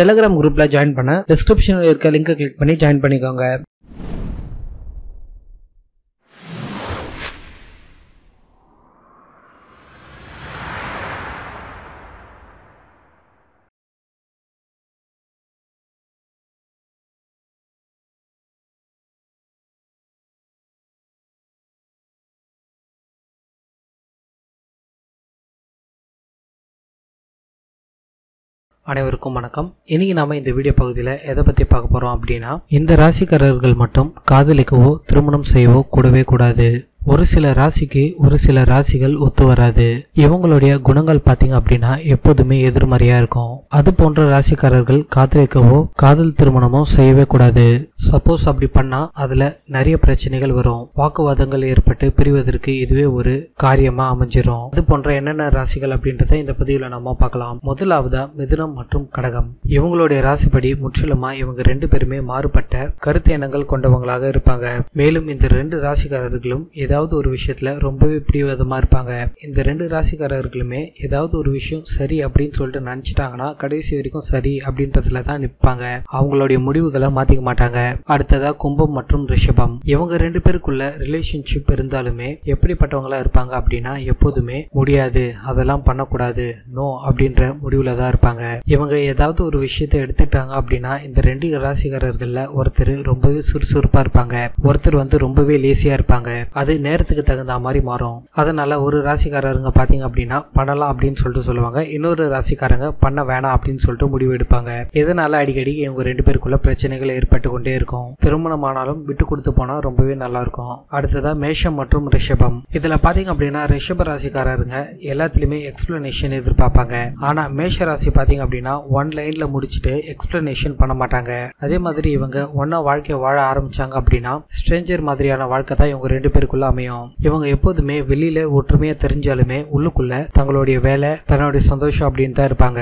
Telegram குரூப்ல join பண்ண. டிஸ்கிரிப்ஷனில் இருக்க லிங்கை கிளிக் பண்ணி ஜாயின் பண்ணிக்கோங்க. அனைவருக்கும் வணக்கம். இன்னைக்கு நாம இந்த வீடியோ பகுதியில் எதை பற்றி பார்க்க போகிறோம் அப்படின்னா இந்த ராசிக்காரர்கள் மட்டும் காதலிக்கவோ திருமணம் செய்யவோ கூடவே கூடாது. ஒரு சில ராசிக்கு ஒரு சில ராசிகள் ஒத்து வராது. இவங்களுடைய குணங்கள் பார்த்தீங்க அப்படின்னா எப்போதுமே எதிர்மறையா இருக்கும். அது போன்ற ராசிக்காரர்கள் காதலிக்கவோ காதல் திருமணமோ செய்யவே கூடாது. சப்போஸ் அப்படி பண்ணா அதுல நிறைய பிரச்சனைகள் வரும். வாக்குவாதங்கள் ஏற்பட்டு பிரிவதற்கு இதுவே ஒரு காரியமா அமைஞ்சிரும். அது போன்ற என்னென்ன ராசிகள் அப்படின்றத இந்த பதிவில் நம்ம பார்க்கலாம். முதலாவதா மிதுனம் மற்றும் கடகம். இவங்களுடைய ராசிப்படி முற்றிலுமா இவங்க ரெண்டு பேருமே மாறுபட்ட கருத்து எண்ணங்கள் கொண்டவங்களாக இருப்பாங்க. மேலும் இந்த ரெண்டு ராசிக்காரர்களும் ஏதாவது ஏதாவது ஒரு விஷயத்தில் ரொம்பவே பிடிவாதமாக இருப்பாங்க. இந்த ரெண்டு ராசிக்காரர்களுமே ஏதாவது ஒரு விஷயம் சரி அப்படின்னு சொல்லிட்டு நினச்சிட்டாங்கன்னா கடைசி வரைக்கும் சரி அப்படின்றதுல தான் நிற்பாங்க அவங்களுடைய முடிவுகளை மாற்றிக்க மாட்டாங்க. அடுத்ததாக கும்பம் மற்றும் ரிஷபம். இவங்க ரெண்டு பேருக்குள்ள ரிலேஷன்ஷிப் இருந்தாலுமே எப்படிப்பட்டவங்களா இருப்பாங்க அப்படின்னா எப்போதுமே முடியாது. அதெல்லாம் பண்ணக்கூடாது. நோ அப்படின்ற முடிவில் தான் இருப்பாங்க. இவங்க ஏதாவது ஒரு விஷயத்தை எடுத்துட்டாங்க அப்படின்னா இந்த ரெண்டு ராசிக்காரர்களில் ஒருத்தர் ரொம்பவே சுறுசுறுப்பாக இருப்பாங்க. ஒருத்தர் வந்து ரொம்பவே லேசியாக இருப்பாங்க. அது நேரத்துக்கு தகுந்த மாதிரி மாறும். அதனால ஒரு ராசிக்காரருங்க பார்த்தீங்க அப்படின்னா பண்ணலாம் அப்படின்னு சொல்லிட்டு சொல்லுவாங்க. இன்னொரு ராசிக்காரங்க பண்ண வேணாம் அப்படின்னு சொல்லிட்டு முடிவு எடுப்பாங்க. இதனால அடிக்கடி இவங்க ரெண்டு பேருக்குள்ள பிரச்சனைகள் ஏற்பட்டு கொண்டே இருக்கும். திருமணம் ஆனாலும் விட்டு கொடுத்து போனா ரொம்பவே நல்லா இருக்கும். அடுத்ததா மேஷம் மற்றும் ரிஷபம். இதுல பாத்தீங்க அப்படின்னா ரிஷப ராசிக்காரருங்க எல்லாத்துலயுமே எக்ஸ்பிளனேஷன் எதிர்பார்ப்பாங்க. ஆனா மேஷ ராசி பாத்தீங்க அப்படின்னா ஒன் லைன்ல முடிச்சுட்டு எக்ஸ்பிளனேஷன் பண்ண மாட்டாங்க. அதே மாதிரி இவங்க ஒன்னா வாழ்க்கையை வாழ ஆரம்பிச்சாங்க அப்படின்னா ஸ்ட்ரேஞ்சர் மாதிரியான வாழ்க்கை தான் இவங்க ரெண்டு பேருக்குள்ள அமையும். இவங்க எப்போதுமே வெளியில ஒற்றுமையா தெரிஞ்சாலுமே உள்ளுக்குள்ள தங்களுடைய வேலை தன்னுடைய சந்தோஷம் அப்படின்னு தான் இருப்பாங்க.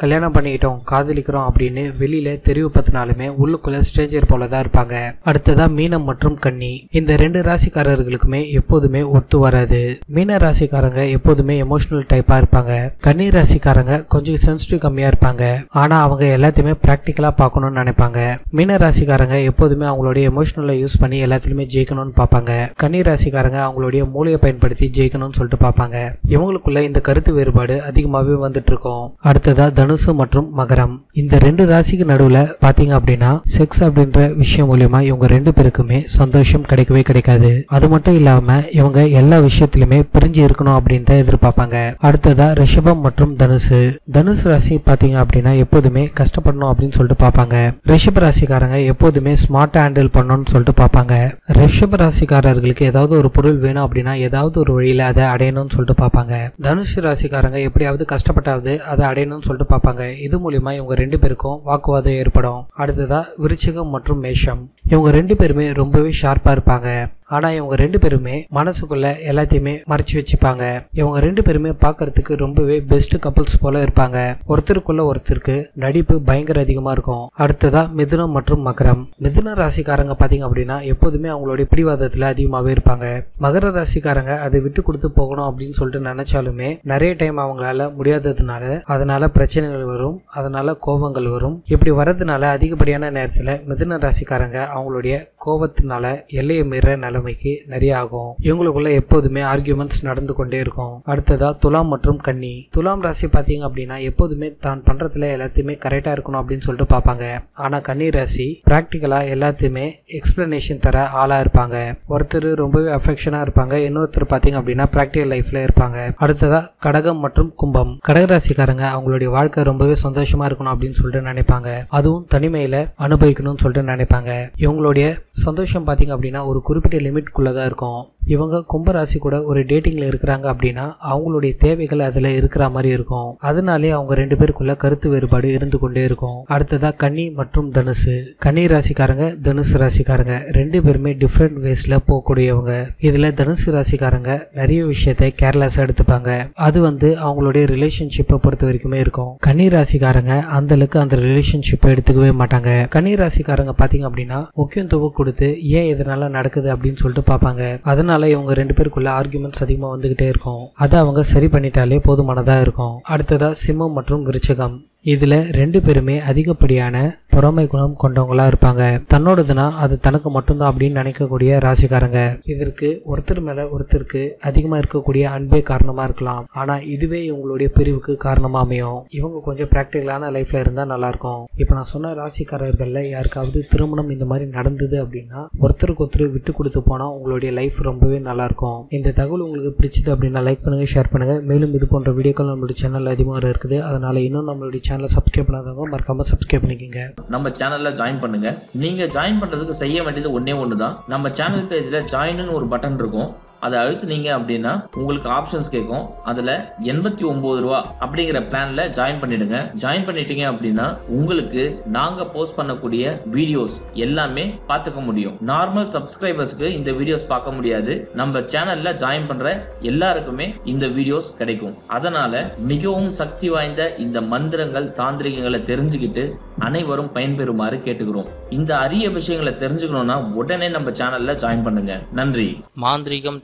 கல்யாணம் பண்ணிக்கிட்டோம் காதலிக்கிறோம் அப்படின்னு வெளியில தெரிவு பத்தினாலுமே உள்ளுக்குள்ள ஸ்ட்ரேஞ்சர் போல தான் இருப்பாங்க. அடுத்ததா மீனம் மற்றும் கன்னி. இந்த ரெண்டு ராசிக்காரர்களுக்குமே எப்போதுமே ஒத்து வராது. மீன ராசிக்காரங்க எப்போதுமே எமோஷனல் டைப்பா இருப்பாங்க. கன்னி ராசிக்காரங்க கொஞ்சம் சென்சிட்டிவ் கம்மியா இருப்பாங்க. ஆனா அவங்க எல்லாத்தையுமே பிராக்டிக்கலா பார்க்கணும்னு நினைப்பாங்க. மீன ராசிக்காரங்க எப்போதுமே அவங்களுடைய எமோஷனலை யூஸ் பண்ணி எல்லாத்துலயுமே ஜெயிக்கணும்னு பார்ப்பாங்க. கன்னி ராசிக்காரங்க அவங்களுடைய மூளையை பயன்படுத்தி ஜெயிக்கணும்னு சொல்லிட்டு பார்ப்பாங்க. இவங்களுக்குள்ள இந்த கருத்து வேறுபாடு அதிகமாகவே வந்துட்டு இருக்கும். அடுத்ததா தனுசு மற்றும் மகரம். இந்த ரெண்டு ராசிக்கு நடுவுல பாத்தீங்க அப்படின்னா செக்ஸ் அப்படின்ற விஷயம் மூலியமா இவங்க ரெண்டு பேருக்குமே சந்தோஷம் கிடைக்கவே கிடைக்காது. அது மட்டும் இல்லாம இவங்க எல்லா விஷயத்திலுமே பிரிஞ்சு இருக்கணும் அப்படின்னு தான் எதிர்பார்ப்பாங்க. அடுத்ததா ரிஷபம் மற்றும் தனுசு. தனுசு ராசி பாத்தீங்க அப்படின்னா எப்போதுமே கஷ்டப்படணும் அப்படின்னு சொல்லிட்டு பார்ப்பாங்க. ரிஷப ராசிக்காரங்க எப்போதுமே ஸ்மார்ட் ஹேண்டில் பண்ணணும்னு சொல்லிட்டு பார்ப்பாங்க. ரிஷப ராசிக்காரர்களுக்கு ஏதாவது ஒரு பொருள் வேணும் அப்படின்னா ஏதாவது ஒரு வழியில அதை அடையணும்னு சொல்லிட்டு பார்ப்பாங்க. தனுஷ் ராசிக்காரங்க எப்படியாவது கஷ்டப்பட்டாவது அதை அடையணும்னு சொல்லிட்டு பார்ப்பாங்க. இது மூலிமா இவங்க ரெண்டு பேருக்கும் வாக்குவாதம் ஏற்படும். அடுத்ததா விருச்சிகம் மற்றும் மேஷம். இவங்க ரெண்டு பேருமே ரொம்பவே ஷார்ப்பாக இருப்பாங்க. ஆனா இவங்க ரெண்டு பேருமே மனசுக்குள்ள எல்லாத்தையுமே மறைச்சு வச்சுப்பாங்க. இவங்க ரெண்டு பேருமே பார்க்கறதுக்கு ரொம்பவே பெஸ்ட் கப்புள்ஸ் போல இருப்பாங்க. ஒருத்தருக்குள்ள ஒருத்தருக்கு நடிப்பு பயங்கர அதிகமா இருக்கும். அடுத்ததா மிதுனம் மற்றும் மகரம். மிதுன ராசிக்காரங்க பாத்தீங்க அப்படின்னா எப்போதுமே அவங்களுடைய பிடிவாதத்துல அதிகமாவே இருப்பாங்க. மகர ராசிக்காரங்க அதை விட்டு கொடுத்து போகணும் அப்படின்னு சொல்லிட்டு நினைச்சாலுமே நிறைய டைம் அவங்களால முடியாததுனால அதனால பிரச்சனைகள் வரும். அதனால கோபங்கள் வரும். இப்படி வர்றதுனால அதிகப்படியான நேரத்துல மிதுன ராசிக்காரங்க அவங்களுடைய கோபத்தினால எல்லையை மீற நிலைமைக்கு நிறைய ஆகும் இவங்களுக்குள்ள எப்போதுமே ஆர்கியூமெண்ட்ஸ் நடந்து கொண்டே இருக்கும். அடுத்ததா துலாம் மற்றும் கன்னி. துலாம் ராசி பார்த்தீங்க அப்படின்னா எப்போதுமே தான் பண்றதுல எல்லாத்தையுமே கரெக்டா இருக்கணும் அப்படின்னு சொல்லிட்டு பார்ப்பாங்க. ஆனா கன்னி ராசி ப்ராக்டிக்கலாக எல்லாத்தையுமே எக்ஸ்பிளனேஷன் தர ஆளா இருப்பாங்க. ஒருத்தர் ரொம்பவே அஃபெக்ஷனா இருப்பாங்க. இன்னொருத்தர் பார்த்தீங்க அப்படின்னா ப்ராக்டிக்கல் லைஃப்ல இருப்பாங்க. அடுத்ததா கடகம் மற்றும் கும்பம். கடகராசிக்காரங்க அவங்களுடைய வாழ்க்கை ரொம்பவே சந்தோஷமா இருக்கணும் அப்படின்னு சொல்லிட்டு நினைப்பாங்க. அதுவும் தனிமையில அனுபவிக்கணும்னு சொல்லிட்டு நினைப்பாங்க. இவங்களுடைய சந்தோஷம் பார்த்திங்க அப்படின்னா ஒரு குறிப்பிட்ட லிமிட்குள்ளே தான் இருக்கும். இவங்க கும்பராசி கூட ஒரு டேட்டிங்ல இருக்கிறாங்க அப்படின்னா அவங்களுடைய தேவைகள் அதுல இருக்கிற மாதிரி இருக்கும். அதனாலே அவங்க ரெண்டு பேருக்குள்ள கருத்து வேறுபாடு இருந்து கொண்டே இருக்கும். அடுத்ததா கன்னி மற்றும் தனுசு. கன்னி ராசிக்காரங்க தனுசு ராசிக்காரங்க. ரெண்டு பேருமே டிஃப்ரெண்ட் வேஸ்ல போகக்கூடியவங்க. இதுல தனுசு ராசிக்காரங்க நிறைய விஷயத்தை கேர்லெஸ்ஸா எடுத்துப்பாங்க. அது வந்து அவங்களுடைய ரிலேஷன்ஷிப்பை பொறுத்த வரைக்குமே இருக்கும். கன்னி ராசிக்காரங்க அந்த அளவுக்கு அந்த ரிலேஷன்ஷிப்பை எடுத்துக்கவே மாட்டாங்க. கன்னி ராசிக்காரங்க பாத்தீங்க அப்படின்னா முக்கியத்துவம் கொடுத்து ஏன் இதனால நடக்குது அப்படின்னு சொல்லிட்டு பார்ப்பாங்க. அதனால இவங்க ரெண்டு பேருக்குள்ள ஆர்குமெண்ட்ஸ் அதிகமாக வந்துகிட்டே இருக்கும். அதை அவங்க சரி பண்ணிட்டாலே போதுமானதாக இருக்கும். அடுத்ததா சிம்மம் மற்றும் விருச்சகம். இதில் ரெண்டு பேருமே அதிகப்படியான பொறாமை குணம் கொண்டவங்களா இருப்பாங்க. தன்னோடதுனா அது தனக்கு மட்டும்தான் அப்படின்னு நினைக்கக்கூடிய ராசிக்காரங்க. இதற்கு ஒருத்தர் மேல ஒருத்தருக்கு அதிகமா இருக்கக்கூடிய அன்பே காரணமா இருக்கலாம். ஆனா இதுவே இவங்களுடைய பிரிவுக்கு காரணமா அமையும். இவங்க கொஞ்சம் பிராக்டிக்கலான லைஃப்ல இருந்தா நல்லா இருக்கும் இப்ப நான் சொன்ன ராசிக்காரர்கள்ல யாருக்காவது திருமணம் இந்த மாதிரி நடந்தது அப்படின்னா ஒருத்தருக்கு ஒருத்தர் விட்டு கொடுத்து போனா உங்களுடைய லைஃப் ரொம்பவே நல்லா இருக்கும் இந்த தகவல் உங்களுக்கு பிடிச்சது அப்படின்னா லைக் பண்ணுங்க ஷேர் பண்ணுங்க. மேலும் இது போன்ற வீடியோக்கள் நம்மளுடைய சேனல் அதிகமாக இருக்குது. அதனால இன்னும் நம்மளுடைய சேனல் சப்ஸ்கிரைப் பண்ணாதவங்க மறக்காம சப்ஸ்கிரைப் பண்ணிக்கோங்க. நம்ம சேனல்ல ஜாயின் பண்ணுங்க. நீங்க ஜாயின் பண்றதுக்கு செய்ய வேண்டியது ஒன்றே ஒன்று தான் நம்ம சேனல் பேஜ்ல ஜாயின்னு ஒரு பட்டன் இருக்கும். அதை அழுத்துனீங்க அப்படின்னா உங்களுக்கு ஆப்ஷன்ஸ் கேட்கும். அதுல எண்பத்தி ஒன்பது ரூபா அப்படிங்கிற பிளான்ல ஜாயின் பண்ணிடுங்க. ஜாயின் பண்ணிட்டீங்க அப்படின்னா உங்களுக்கு நாங்க போஸ்ட் பண்ணக்கூடிய வீடியோஸ் எல்லாமே பார்த்துக்க முடியும். நார்மல் சப்ஸ்கிரைபர்ஸ்க்கு இந்த வீடியோஸ் பார்க்க முடியாது. நம்ம சேனல்ல ஜாயின் பண்ற எல்லாருக்குமே இந்த வீடியோஸ் கிடைக்கும். அதனால மிகவும் சக்தி வாய்ந்த இந்த மந்திரங்கள் தாந்திரிகங்களை தெரிஞ்சுக்கிட்டு அனைவரும் பயன்பெறுமாறு கேட்டுக்கிறோம். இந்த அரிய விஷயங்களை தெரிஞ்சுக்கணும்னா உடனே நம்ம சேனல்ல ஜாயின் பண்ணுங்க. நன்றி. மாந்திரீகம்